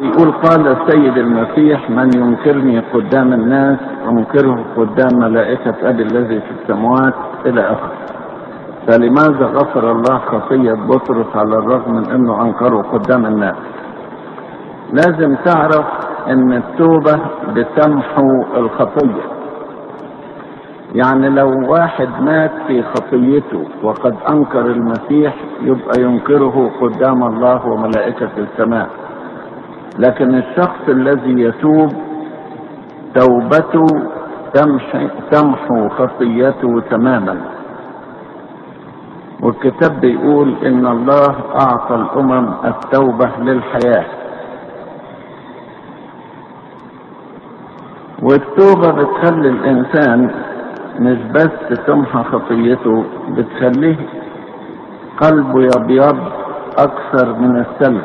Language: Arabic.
يقول قال السيد المسيح من ينكرني قدام الناس أنكره قدام ملائكة أبي الذي في السماوات إلى آخره. فلماذا غفر الله خطية بطرس على الرغم من أنه أنكره قدام الناس؟ لازم تعرف إن التوبة بتمحو الخطية. يعني لو واحد مات في خطيته وقد أنكر المسيح يبقى ينكره قدام الله وملائكة السماء. لكن الشخص الذي يتوب توبته تمحو خطيته تماما. والكتاب بيقول إن الله أعطى الأمم التوبة للحياة. والتوبة بتخلي الإنسان مش بس تمحى خطيته بتخليه قلبه يبيض أكثر من السلف